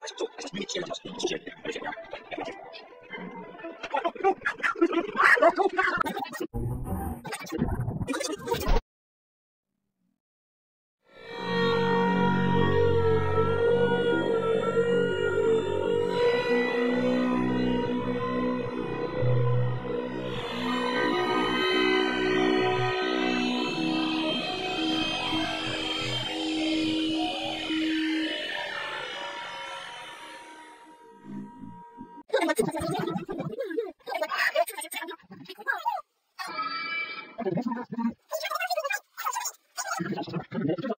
待ってくだ Thank you.